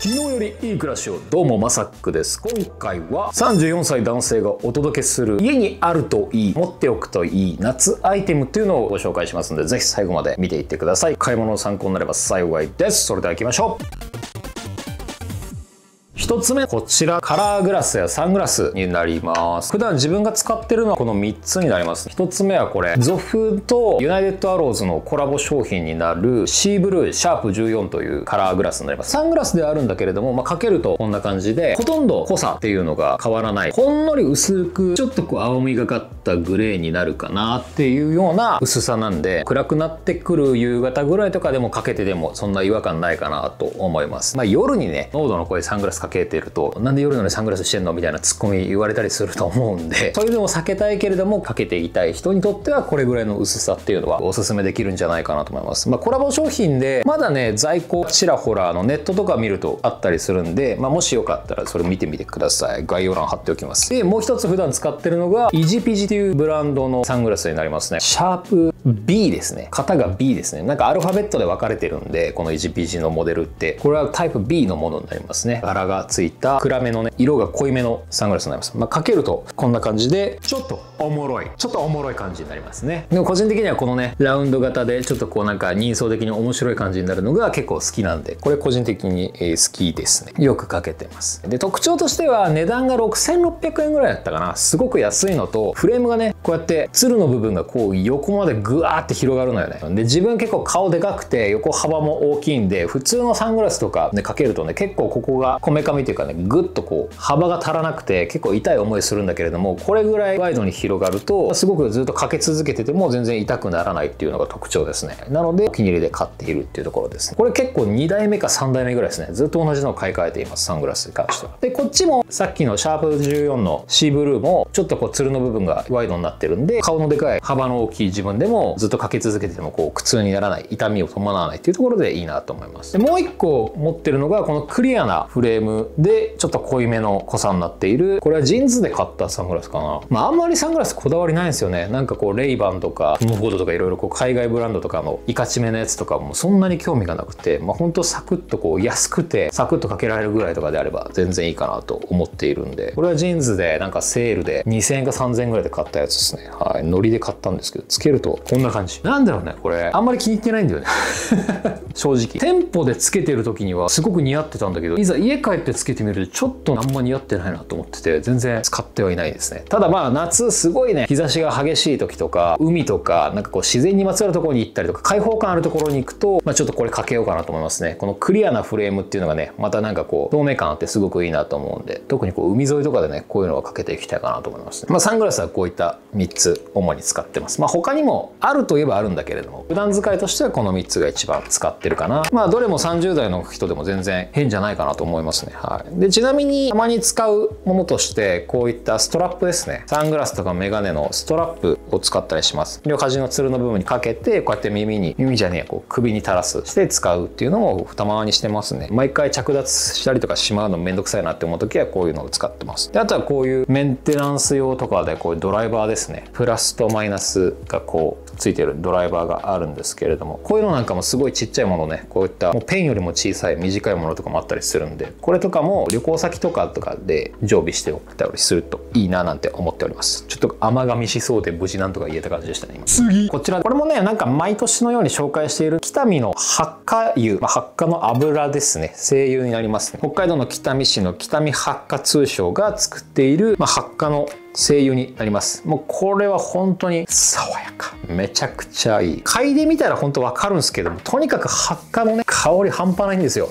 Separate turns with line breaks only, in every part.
昨日よりいい暮らしを。どうもマサックです。今回は34歳男性がお届けする家にあるといい持っておくといい夏アイテムっていうのをご紹介しますのでぜひ最後まで見ていってください。買い物の参考になれば幸いです。それでは行きましょう。1つ目こちらカラーグラスやサングラスになります。普段自分が使ってるのはこの3つになります。1つ目はこれゾフとユナイテッドアローズのコラボ商品になるシーブルーシャープ14というカラーグラスになります。サングラスではあるんだけれども、まあ、かけるとこんな感じでほとんど濃さっていうのが変わらない。ほんのり薄くちょっとこう青みがかったグレーになるかなっていうような薄さなんで暗くなってくる夕方ぐらいとかでもかけてでもそんな違和感ないかなと思います。まあ夜にね濃度の濃いサングラスかけけてるとなんで夜なのにサングラスしてんのみたいなツッコミ言われたりすると思うんで それでも避けたいけれどもかけていたい人にとってはこれぐらいの薄さっていうのはおすすめできるんじゃないかなと思います、まあ、コラボ商品でまだね在庫ちらほらのネットとか見るとあったりするんで、まあ、もしよかったらそれ見てみてください。概要欄貼っておきます。でもう一つ普段使ってるのがイジピジというブランドのサングラスになりますね。シャープ B ですね。型が B ですね。なんかアルファベットで分かれてるんでこのイジピジのモデルって。これはタイプ B のものになりますね。柄がついた暗めのね色が濃いめのサングラスになります、まあ、かけるとこんな感じでちょっとおもろいちょっとおもろい感じになりますね。でも個人的にはこのねラウンド型でちょっとこうなんか人相的に面白い感じになるのが結構好きなんでこれ個人的に好きですね。よくかけてます。で特徴としては値段が6600円ぐらいだったかな。すごく安いのとフレームがねこうやってツルの部分がこう横までグワーって広がるのよね。で自分結構顔でかくて横幅も大きいんで普通のサングラスとかねかけるとね結構ここがこめかみっていうかねグッとこう幅が足らなくて結構痛い思いするんだけれどもこれぐらいワイドに広がるとすごくずっとかけ続けてても全然痛くならないっていうのが特徴ですね。なのでお気に入りで買っているっていうところですね。これ結構2代目か3代目ぐらいですね。ずっと同じのを買い替えていますサングラスに関しては。でこっちもさっきのシャープ14のシーブルーもちょっとこうツルの部分がワイドにななってるんで顔のでかい幅の大きい自分でもずっとかけ続けててもこう苦痛にならない痛みを伴わないっていうところでいいなと思います。でもう一個持ってるのがこのクリアなフレームでちょっと濃いめの濃さになっているこれは JINS で買ったサングラスかな。まああんまりサングラスこだわりないんですよね。なんかこうレイバンとかトム・フォードとかいろいろこう海外ブランドとかのいかちめのやつとかもそんなに興味がなくてまあほんとサクッとこう安くてサクッとかけられるぐらいとかであれば全然いいかなと思っているんでこれは JINS でなんかセールで2000円か3000円ぐらいで買ったやつですね。はい。ノリで買ったんですけどつけるとこんな感じ。なんだろうねこれ。あんまり気に入ってないんだよね 正直。店舗でつけてる時にはすごく似合ってたんだけどいざ家帰ってつけてみるとちょっとあんま似合ってないなと思ってて全然使ってはいないですね。ただまあ夏すごいね日差しが激しい時とか海とかなんかこう自然にまつわるところに行ったりとか開放感あるところに行くと、まあ、ちょっとこれかけようかなと思いますね。このクリアなフレームっていうのがねまたなんかこう透明感あってすごくいいなと思うんで特にこう海沿いとかでねこういうのはかけていきたいかなと思います、ね、まあサングラスはこういった3つ主に使ってます。まあ他にもあるといえばあるんだけれども普段使いとしてはこの3つが一番使ってるかな。まあどれも30代の人でも全然変じゃないかなと思いますね。はい。でちなみにたまに使うものとしてこういったストラップですね。サングラスとかメガネのストラップを使ったりします。両端のつるの部分にかけてこうやって耳に耳じゃねえこう首に垂らすして使うっていうのをたまにしてますね。毎回着脱したりとかしまうのめんどくさいなって思う時はこういうのを使ってます。であとはこういうメンテナンス用とかでこういうドライバーですね。プラスとマイナスがこうついてるドライバーがあるんですけれどもこういうのなんかもすごいちっちゃいものねこういったもうペンよりも小さい短いものとかもあったりするんでこれとかも旅行先とかとかで常備しておったりするといいななんて思っております。ちょっと甘噛みしそうで無事なんとか言えた感じでしたね今。次こちらこれもねなんか毎年のように紹介している北見の発火油、まあ、発火の油ですね。精油になりますね。北海道の北見市の北見発火通商が作っている、まあ、発火の精油になります。もうこれは本当に爽やか。めちゃくちゃいい。嗅いでみたら本当わかるんですけどもとにかく発火のね香り半端ないんですよ。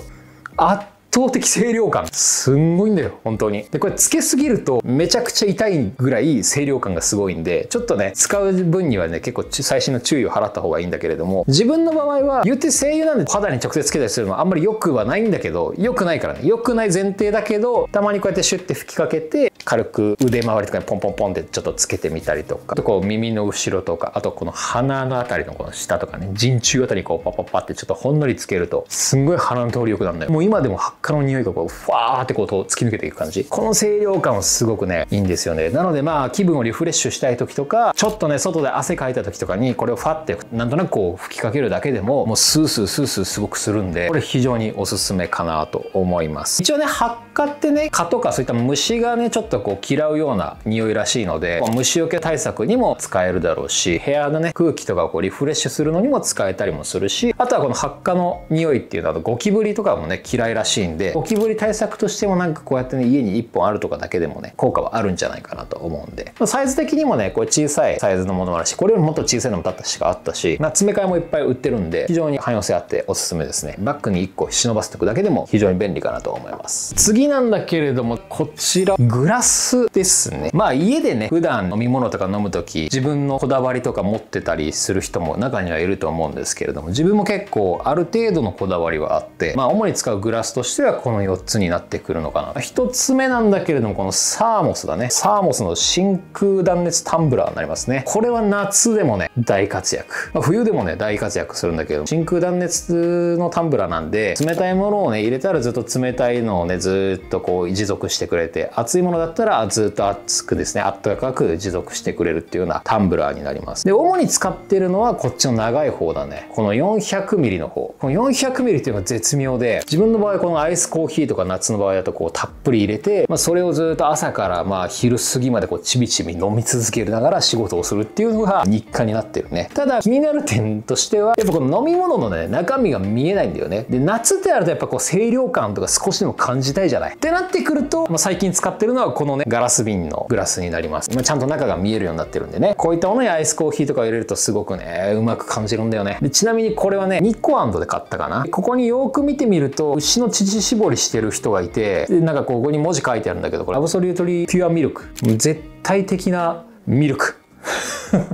あっ倒的清涼感。すんごいんだよ本当に。でこれつけすぎるとめちゃくちゃ痛いぐらい清涼感がすごいんでちょっとね使う分にはね結構最新の注意を払った方がいいんだけれども自分の場合は言って精油なんで肌に直接つけたりするのはあんまり良くはないんだけど良くないからね。良くない前提だけどたまにこうやってシュッて吹きかけて軽く腕周りとかにポンポンポンってちょっとつけてみたりとかあとこう耳の後ろとかあとこの鼻のあたりのこの下とかね陣中あたりにこうパッパッパってちょっとほんのりつけるとすんごい鼻の通りよくなるんだよ。もう今でもハッカの匂いがこうふわーってこう突き抜けていく感じ。この清涼感はすごくねいいんですよね。なのでまあ気分をリフレッシュしたい時とかちょっとね外で汗かいた時とかにこれをファってなんとなくこう吹きかけるだけでももうスースースースーすごくするんでこれ非常におすすめかなと思います。一応ねハッカってね蚊とかそういった虫がねちょっとこう嫌うような匂いらしいので虫除け対策にも使えるだろうし部屋のね空気とかをこうリフレッシュするのにも使えたりもするしあとはこのハッカの匂いっていうのはゴキブリとかもね嫌いらしいんで。ゴキブリ対策としてもなんかこうやってね家に1本あるとかだけでもね効果はあるんじゃないかなと思うんで。サイズ的にもねこれ小さいサイズのものもあるしこれよりもっと小さいのも確かあったし、詰め替えもいっぱい売ってるんで非常に汎用性あっておすすめですね。バッグに1個忍ばせておくだけでも非常に便利かなと思います。次なんだけれどもこちらグラスですね。まあ家でね普段飲み物とか飲む時自分のこだわりとか持ってたりする人も中にはいると思うんですけれども自分も結構ある程度のこだわりはあってまあ主に使うグラスとしてはがこの4つになってくるのかな。1つ目なんだけれどもこのサーモスだね。サーモスの真空断熱タンブラーになりますね。これは夏でもね大活躍、まあ、冬でもね大活躍するんだけど真空断熱のタンブラーなんで冷たいものをね入れたらずっと冷たいのをねずっとこう持続してくれて熱いものだったらずっと熱くですねあったかく持続してくれるっていうようなタンブラーになります。で主に使ってるのはこっちの長い方だね。この 400ml の方。この 400ml っていうのが絶妙で自分の場合このアイスコーヒーとか夏の場合だとこうたっぷり入れて、まあ、それをずっと朝からまあ昼過ぎまでこうちびちび飲み続けるながら仕事をするっていうのが日課になってるね。ただ気になる点としてはやっぱこの飲み物のね中身が見えないんだよね。で夏ってあるとやっぱこう清涼感とか少しでも感じたいじゃない。ってなってくると、まあ、最近使ってるのはこのねガラス瓶のグラスになります、まあ、ちゃんと中が見えるようになってるんでね。こういったものにアイスコーヒーとか入れるとすごくねうまく感じるんだよね。でちなみにこれはねニッコで買ったかな。ここによく見てみると牛の乳絞りしてる人がいてでなんかここに文字書いてあるんだけどこれ。アブソリュートリーピュアミルク。絶対的なミルク。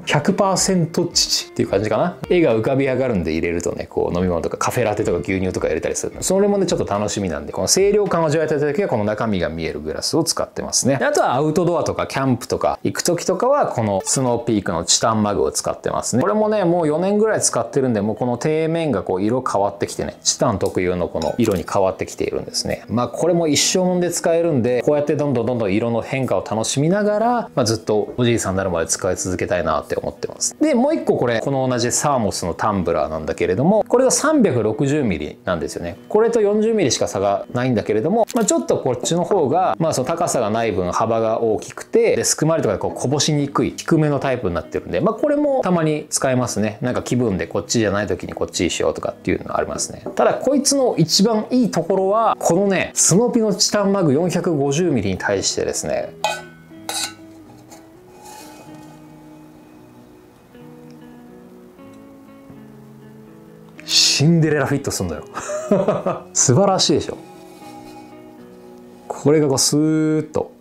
100%父っていう感じかな。絵が浮かび上がるんで入れるとねこう飲み物とかカフェラテとか牛乳とか入れたりするそれもねちょっと楽しみなんでこの清涼感を味わいたい時はこの中身が見えるグラスを使ってますね。あとはアウトドアとかキャンプとか行く時とかはこのスノーピークのチタンマグを使ってますね。これもねもう4年ぐらい使ってるんでもうこの底面がこう色変わってきてねチタン特有のこの色に変わってきているんですね。まあこれも一生もんで使えるんでこうやってどんどんどんどん色の変化を楽しみながら、まあ、ずっとおじいさんになるまで使い続けたいなって思ってますでもう一個これこの同じサーモスのタンブラーなんだけれどもこれが 360mm なんですよねこれと 40mm しか差がないんだけれども、まあ、ちょっとこっちの方が、まあ、その高さがない分幅が大きくてですくまりとかでこうこぼしにくい低めのタイプになってるんで、まあ、これもたまに使えますねなんか気分でこっちじゃない時にこっちにしようとかっていうのがありますねただこいつの一番いいところはこのねスノピのチタンマグ 450mm に対してですねシンデレラフィットすんだよ。素晴らしいでしょ。これがこうスーッと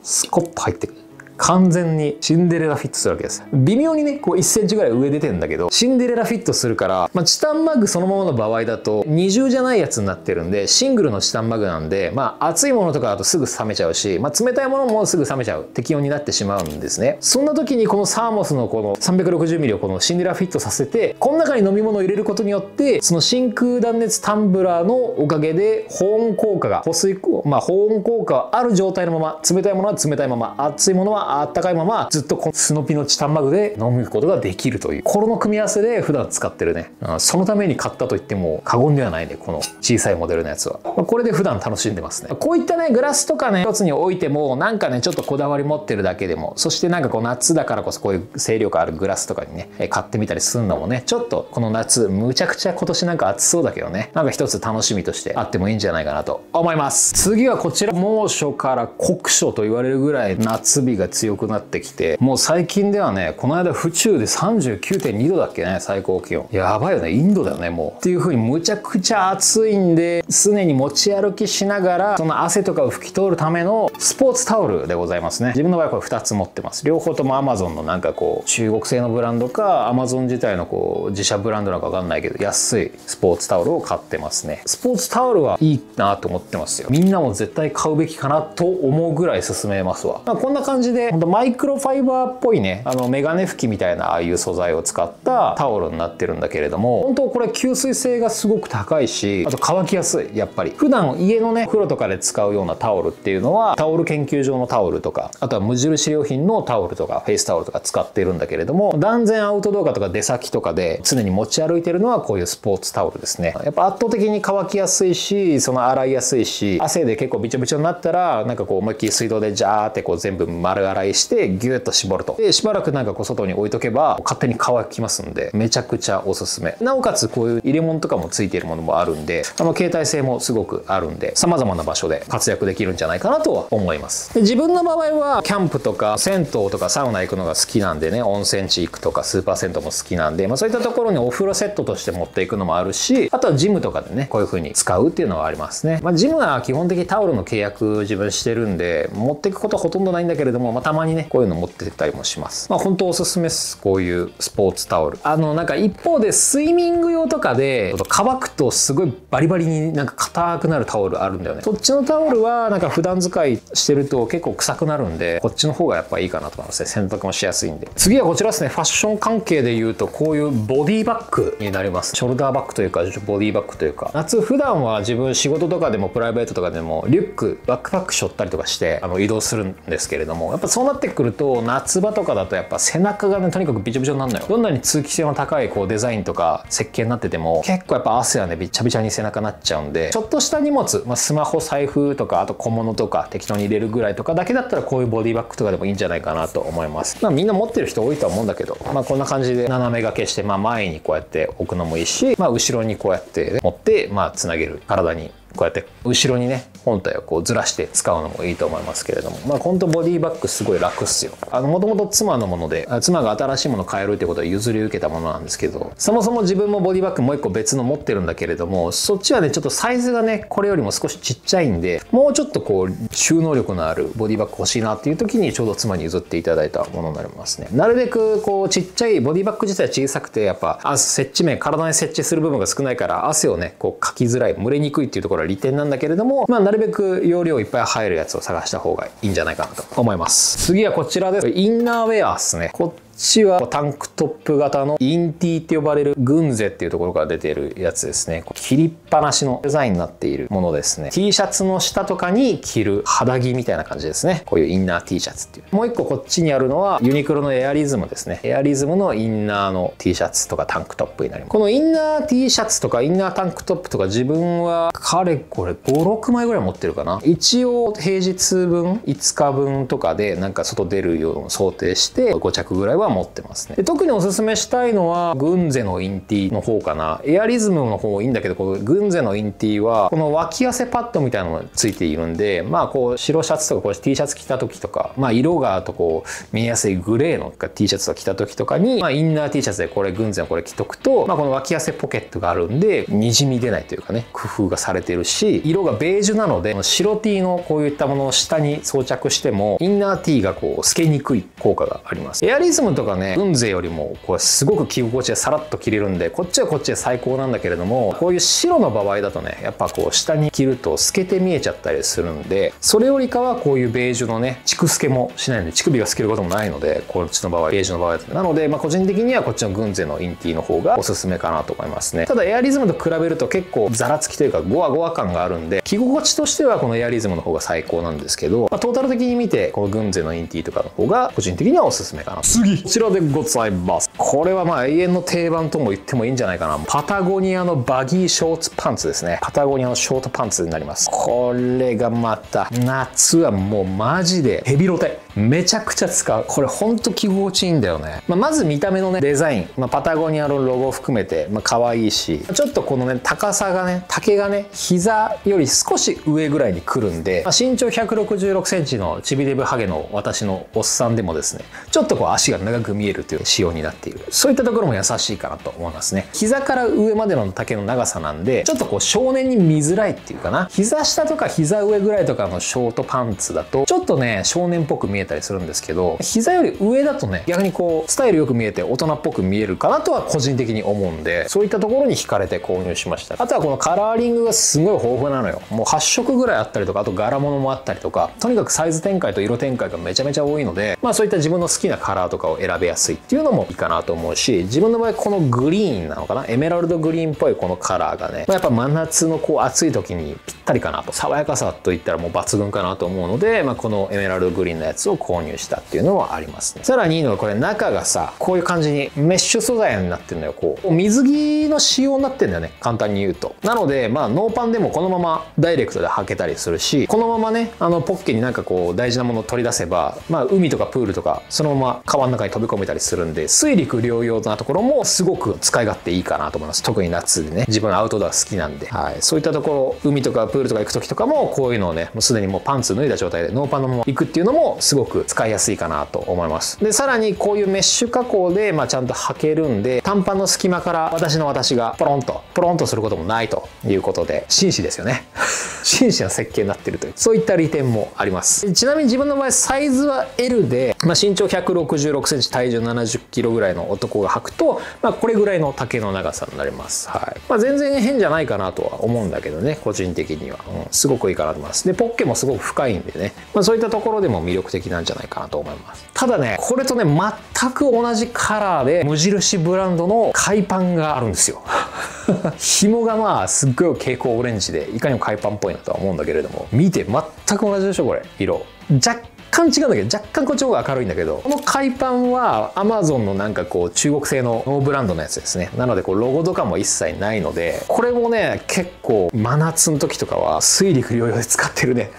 スコッと入ってくる。完全にシンデレラフィットするわけです。微妙にねこう1センチぐらい上出てんだけどシンデレラフィットするから、まあ、チタンマグそのままの場合だと二重じゃないやつになってるんでシングルのチタンマグなんでまあ熱いものとかだとすぐ冷めちゃうし、まあ、冷たいものもすぐ冷めちゃう適温になってしまうんですね。そんな時にこのサーモスのこの 360mm をこのシンデレラフィットさせてこの中に飲み物を入れることによってその真空断熱タンブラーのおかげで保温効果が保水まあ保温効果はある状態のまま冷たいものは冷たいまま熱いものはあったかいままずっとこのスノピのチタンマグで飲むことができるというこの組み合わせで普段使ってるね、うん、そのために買ったと言っても過言ではないねこの小さいモデルのやつは、まあ、これで普段楽しんでますね。こういったねグラスとかね一つに置いてもなんかねちょっとこだわり持ってるだけでもそしてなんかこう夏だからこそこういう清涼感あるグラスとかにね買ってみたりするのもねちょっとこの夏むちゃくちゃ今年なんか暑そうだけどねなんか一つ楽しみとしてあってもいいんじゃないかなと思います。次はこちら。猛暑から酷暑と言われるぐらい夏日が強くなってきてもう最近ではねこの間府中で39.2度だっけね最高気温。やばいよねインドだよねもう。っていう風にむちゃくちゃ暑いんで常に持ち歩きしながらその汗とかを拭き取るためのスポーツタオルでございますね。自分の場合はこれ2つ持ってます。両方とも Amazon のなんかこう中国製のブランドか Amazon 自体のこう自社ブランドなのか分かんないけど安いスポーツタオルを買ってますね。スポーツタオルはいいなと思ってますよ。みんなも絶対買うべきかなと思うぐらい勧めますわ、まあ、こんな感じでほんとマイクロファイバーっぽいねあのメガネ拭きみたいなああいう素材を使ったタオルになってるんだけれども本当これ吸水性がすごく高いしあと乾きやすいやっぱり。普段家のね風呂とかで使うようなタオルっていうのはタオル研究所のタオルとかあとは無印良品のタオルとかフェイスタオルとか使ってるんだけれども断然アウトドアとか出先とかで常に持ち歩いてるのはこういうスポーツタオルですね。やっぱ圧倒的に乾きやすいしその洗いやすいし汗で結構びちょびちょになったらなんかこう思いっきり水道でジャーってこう全部丸洗いしてギュッと絞ると。でしばらくなんかこう外に置いとけば勝手に乾きますんでめちゃくちゃおすすめ。なおかつこういう入れ物とかもついているものもあるんであの携帯性もすごくあるんで様々な場所で活躍できるんじゃないかなとは思います。で自分の場合はキャンプとか銭湯とかサウナ行くのが好きなんでね温泉地行くとかスーパー銭湯も好きなんで、まあ、そういったところにお風呂セットとして持っていくのもあるしあとはジムとかでねこういう風に使うっていうのはありますね、まあ、ジムは基本的にタオルの契約自分してるんで持っていくことほとんどないんだけれども、まあまあ、たまにねこういうの持ってったりもします。まあ本当おすすめです。こういうスポーツタオル。あのなんか一方でスイミング用とかで乾くとすごいバリバリになんか硬くなるタオルあるんだよね。そっちのタオルはなんか普段使いしてると結構臭くなるんでこっちの方がやっぱいいかなと思いますね。洗濯もしやすいんで。次はこちらですね。ファッション関係で言うとこういうボディバッグになります。ショルダーバッグというかボディバッグというか。夏普段は自分仕事とかでもプライベートとかでもリュックバックパック背負ったりとかしてあの移動するんですけれどもやっぱそうなってくると夏場とかだとやっぱ背中がねとにかくびちょびちょになるのよ。どんなに通気性の高いこうデザインとか設計になってても結構やっぱ汗はねびちゃびちゃに背中になっちゃうんでちょっとした荷物、まあ、スマホ財布とかあと小物とか適当に入れるぐらいとかだけだったらこういうボディバッグとかでもいいんじゃないかなと思います。まあみんな持ってる人多いとは思うんだけどまあこんな感じで斜め掛けして、まあ、前にこうやって置くのもいいし、まあ、後ろにこうやって持ってまあつなげる。体にこうやって後ろにね本体をこうずらして使うのもいいと思いますけれども。まあ本当ボディバッグすごい楽っすよ。あのもともと妻のもので妻が新しいもの買えるってことは譲り受けたものなんですけどそもそも自分もボディバッグもう一個別の持ってるんだけれどもそっちはねちょっとサイズがねこれよりも少しちっちゃいんでもうちょっとこう収納力のあるボディバッグ欲しいなっていう時にちょうど妻に譲っていただいたものになりますね。なるべくこうちっちゃいボディバッグ自体小さくてやっぱあ設置面体に設置する部分が少ないから汗をねこうかきづらい蒸れにくいっていうところは利点なんだけれども、まあ、なるべく容量いっぱい入るやつを探した方がいいんじゃないかなと思います。次はこちらです。インナーウェアですね。こちはタンクトップ型のインティって呼ばれるグンゼっていうところから出てるやつですね。切りっぱなしのデザインになっているものですね。T シャツの下とかに着る肌着みたいな感じですね。こういうインナー T シャツっていう。もう一個こっちにあるのはユニクロのエアリズムですね。エアリズムのインナーの T シャツとかタンクトップになります。このインナー T シャツとかインナータンクトップとか自分はかれこれ56枚ぐらい持ってるかな。一応平日分5日分とかでなんか外出るように想定して5着ぐらいは持ってますね。で特におすすめしたいのはグンゼの in.T の方かな。エアリズムの方いいんだけどこのグンゼの in.T はこの脇汗パッドみたいなのがついているんでまあこう白シャツとかこう T シャツ着た時とかまあ色があとこう見えやすいグレーの T シャツとか着た時とかに、まあ、インナー T シャツでこれグンゼのこれ着とくと、まあ、この脇汗ポケットがあるんでにじみ出ないというかね工夫がされてるし色がベージュなので白 T のこういったものを下に装着してもインナー T がこう透けにくい効果があります。エアリズムとかねグンゼよりもこれすごく着心地でさらっと着れるん。でこっちはこっちで最高なん。だけれどもこういう白の場合だとねやっぱこう下に着ると透けて見えちゃったりするん。でそれよりかはこういうベージュのね乳透けもしないので乳首が透けることもないのでこっちの場合ベージュの場合だとなので、まあ、個人的にはこっちのグンゼのインティの方がおすすめかなと思いますねただエアリズムと比べると結構ザラつきというかゴワゴワ感があるん。で着心地としてはこのエアリズムの方が最高なん。ですけど、まあ、トータル的に見てこのグンゼのインティとかの方が個人的にはおすすめかな次ちらでございます。これはまあ永遠の定番とも言ってもいいんじゃないかな。パタゴニアのバギーショーツパンツですね。パタゴニアのショートパンツになります。これがまた夏はもうマジでヘビロテ。めちゃくちゃ使う。これほんと着心地いいんだよね、まあ、まず見た目のねデザイン、まあ、パタゴニアのロゴ含めて、まあ可愛いし。ちょっとこのね高さがね丈がね膝より少し上ぐらいに来るんで、まあ、身長1 6 6センチのチビデブハゲの私のおっさんでもですねちょっとこう足が長く見えるという仕様になっている。そういったところも優しいかなと思いますね。膝から上までの丈の長さなんでちょっとこう少年に見づらいっていうかな。膝下とか膝上ぐらいとかのショートパンツだとちょっとね少年っぽく見えたたりするんですけど膝より上だとね逆にこうスタイルよく見えて大人っぽく見えるかなとは個人的に思うんでそういったところに惹かれて購入しました。あとはこのカラーリングがすごい豊富なのよ。もう8色ぐらいあったりとかあと柄物もあったりとかとにかくサイズ展開と色展開がめちゃめちゃ多いのでまあそういった自分の好きなカラーとかを選べやすいっていうのもいいかなと思うし自分の場合このグリーンなのかな？エメラルドグリーンっぽいこのカラーがね、まあ、やっぱ真夏のこう暑い時にぴったりかなと爽やかさといったらもう抜群かなと思うので、まあ、このエメラルドグリーンのやつをを購入したっていうのはありますね。さらにいいのがこれ中がさこういう感じにメッシュ素材になってるのよ。こう水着の仕様になってんだよね。簡単に言うと。なのでまあノーパンでもこのままダイレクトで履けたりするしこのままねあのポッケになんかこう大事なものを取り出せばまあ海とかプールとかそのまま川の中に飛び込めたりするんで水陸両用なところもすごく使い勝手いいかなと思います。特に夏でね。自分アウトドア好きなんで、はい、そういったところ海とかプールとか行く時とかもこういうのをねもうすでにもうパンツ脱いだ状態でノーパンのまま行くっていうのもすごくごく使いやすいかなと思います。でさらにこういうメッシュ加工で、まあ、ちゃんと履けるんで短パンの隙間から私の私がポロンとポロンとすることもないということで紳士ですよね。紳士な設計になってるというそういった利点もあります。ちなみに自分の場合サイズは L で、まあ、身長1 6 6センチ体重7 0キロぐらいの男が履くと、まあ、これぐらいの丈の長さになります、はい。まあ、全然変じゃないかなとは思うんだけどね個人的には、うん、すごくいいかなと思います。でポッケもすごく深いんでね、まあ、そういったところでも魅力的なんじゃないかなと思います。ただねこれとね全く同じカラーで無印ブランドの海パンがあるんですよ。紐がまあすっごい蛍光オレンジでいかにも海パンっぽいなとは思うんだけれども見て全く同じでしょこれ。色。若干違うんだけど若干こっちの方が明るいんだけどこの海パンはアマゾンのなんかこう中国製のノーブランドのやつですね。なのでこうロゴとかも一切ないのでこれもね結構真夏の時とかは水陸両用で使ってるね。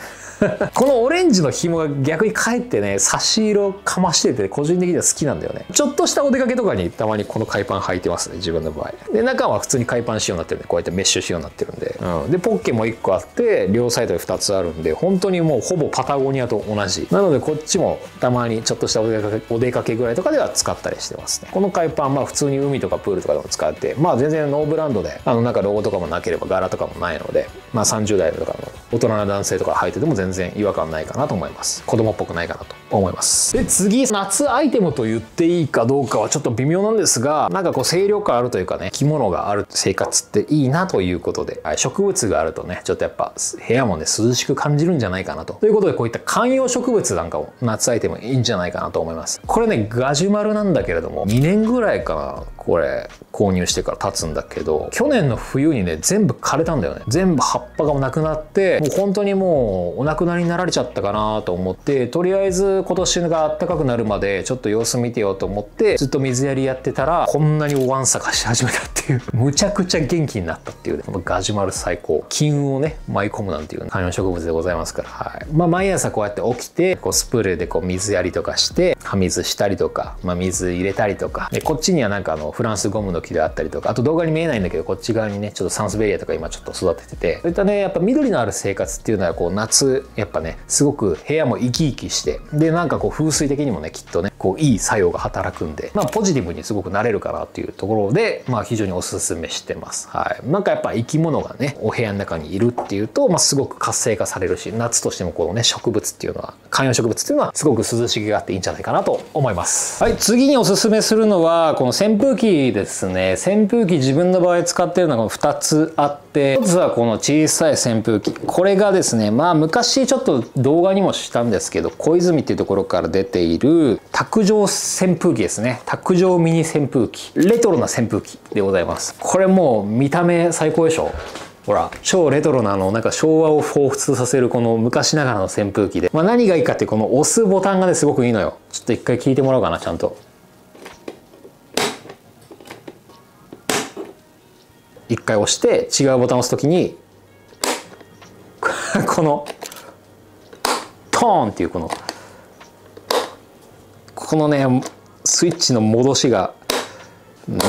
このオレンジの紐が逆にかえってね差し色かましてて個人的には好きなんだよね。ちょっとしたお出かけとかにたまにこの海パン履いてますね自分の場合。で中は普通に海パン仕様になってるんでこうやってメッシュ仕様になってるんで、うん、でポッケも1個あって両サイドで2つあるんで本当にもうほぼパタゴニアと同じ。なのでこっちもたまにちょっとしたお出かけお出かけぐらいとかでは使ったりしてますね。この海パンまあ普通に海とかプールとかでも使ってまあ全然ノーブランドであのなんかロゴとかもなければ柄とかもないのでまあ30代とかの大人な男性とか履いてても全然然違和感ないかなと思います。子供っぽくないかなと思います。で次夏アイテムと言っていいかどうかはちょっと微妙なんですがなんかこう清涼感あるというかね着物がある生活っていいなということで、はい、植物があるとねちょっとやっぱ部屋もね涼しく感じるんじゃないかなと。ということでこういった観葉植物なんかも夏アイテムいいんじゃないかなと思います。これねガジュマルなんだけれども2年ぐらいかなこれ購入してから経つんだけど去年の冬にね全部枯れたんだよね。全部葉っぱがなくなってもう本当にもうお亡くなりになられちゃったかなと思ってとりあえず今年が暖かくなるまでちょっと様子見てようと思ってずっと水やりやってたらこんなにおわんさかし始めたっていう。むちゃくちゃ元気になったっていうね。このガジュマル最高。金運をね舞い込むなんていう観葉植物でございますから、はい。まあ、毎朝こうやって起きてこうスプレーでこう水やりとかして葉水したりとか、まあ、水入れたりとか。でこっちにはなんかあのフランスゴムの木であったりとかあと動画に見えないんだけどこっち側にねちょっとサンスベリアとか今ちょっと育てててそういったねやっぱ緑のある生活っていうのはこう夏やっぱねすごく部屋も生き生きしてでなんかこう風水的にもねきっとねこういい作用が働くんでまあポジティブにすごくなれるかなっていうところでまあ非常におすすめしてます。はい。なんかやっぱ生き物がねお部屋の中にいるっていうと、まあ、すごく活性化されるし夏としてもこのね植物っていうのは観葉植物っていうのはすごく涼しげがあっていいんじゃないかなと思います。はい。次におすすめするのはこの扇風機ですね。扇風機自分の場合使ってるのが2つあって1つはこの小さい扇風機。これがですねまあ昔ちょっと動画にもしたんですけど小泉っていうところから出ている卓上扇風機ですね。卓上ミニ扇風機。レトロな扇風機でございます。これもう見た目最高でしょ。ほら超レトロなのなんか昭和を彷彿させるこの昔ながらの扇風機で、まあ、何がいいかってこの押すボタンがねすごくいいのよ。ちょっと一回聞いてもらおうかなちゃんと。一回押して違うボタンを押すときに このトーンっていうこのこのねスイッチの戻しが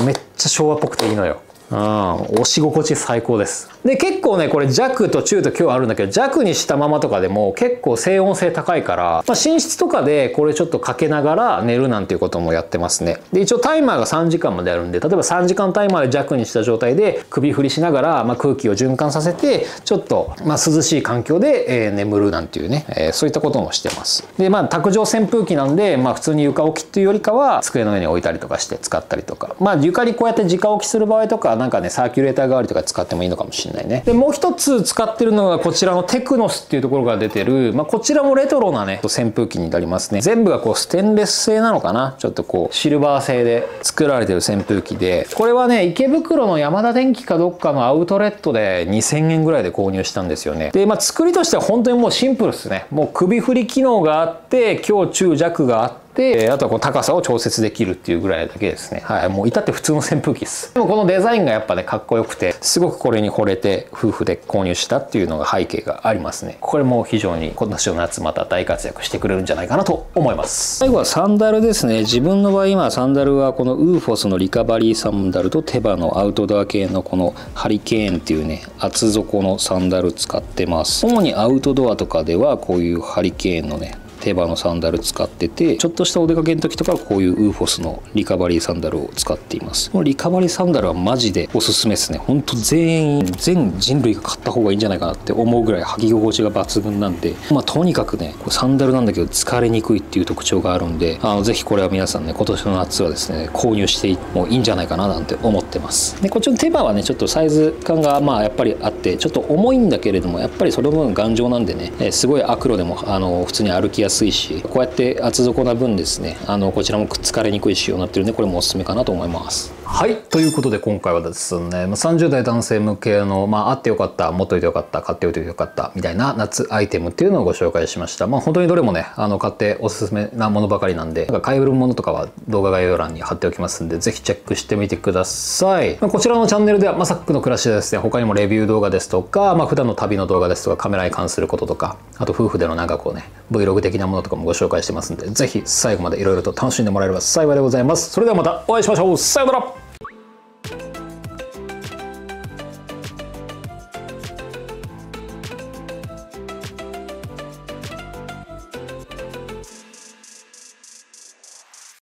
めっちゃ昭和っぽくていいのよ。うん、押し心地最高です。で、結構ね、これ弱と中と今日あるんだけど、弱にしたままとかでも結構静音性高いから、まあ、寝室とかでこれちょっとかけながら寝るなんていうこともやってますね。で、一応タイマーが3時間まであるんで、例えば3時間タイマーで弱にした状態で首振りしながら、まあ、空気を循環させて、ちょっと、まあ、涼しい環境で、えー、眠るなんていうね、えー、そういったこともしてます。で、まあ、卓上扇風機なんで、まあ、普通に床置きっていうよりかは、机の上に置いたりとかして使ったりとか、まあ、床にこうやって直置きする場合とか、なんかね、サーキュレーター代わりとか使ってもいいのかもしれないね。でもう一つ使ってるのがこちらのテクノスっていうところが出てる、まあ、こちらもレトロなね扇風機になりますね。全部がこうステンレス製なのかな？ちょっとこうシルバー製で作られてる扇風機で。これはね池袋の山田電機かどっかのアウトレットで2000円ぐらいで購入したんですよね。でまあ作りとしては本当にもうシンプルですね。もう首振り機能があって強中弱があってであとはこの高さを調節できるっていうぐらいだけですね。はいもう至って普通の扇風機です。でもこのデザインがやっぱねかっこよくてすごくこれに惚れて夫婦で購入したっていうのが背景がありますね。これも非常に今年の夏また大活躍してくれるんじゃないかなと思います。最後はサンダルですね。自分の場合今サンダルはこのウーフォスのリカバリーサンダルと手羽のアウトドア系のこのハリケーンっていうね厚底のサンダル使ってます。主にアウトドアとかではこういうハリケーンのね手羽のサンダル使っててちょっとしたお出かけの時とかはこういうウーフォスのリカバリーサンダルを使っています。このリカバリーサンダルはマジでおすすめですね。ほんと全員全人類が買った方がいいんじゃないかなって思うぐらい履き心地が抜群なんでまあとにかくねサンダルなんだけど疲れにくいっていう特徴があるんであのぜひこれは皆さんね今年の夏はですね購入してもいいんじゃないかななんて思ってます。でこっちの手羽はねちょっとサイズ感がまあやっぱりあってちょっと重いんだけれどもやっぱりその分頑丈なんでね、えすごいアクロでもあの普通に歩きやすいしこうやって厚底な分ですねあのこちらもくっつかれにくい仕様になってるんでこれもおすすめかなと思います。はい。ということで今回はですね30代男性向けの、まあ、あってよかった持っといてよかった買っておいてよかったみたいな夏アイテムっていうのをご紹介しました。まあ本当にどれもねあの買っておすすめなものばかりなんでなんか買えるものとかは動画概要欄に貼っておきますんでぜひチェックしてみてください、まあ、こちらのチャンネルではまさくの暮らしでですね他にもレビュー動画ですとか、まあ、普段の旅の動画ですとかカメラに関することとかあと夫婦でのなんかこうね Vlog 的なものとかもご紹介してますんでぜひ最後までいろいろと楽しんでもらえれば幸いでございます。それではまたお会いしましょう。さようなら。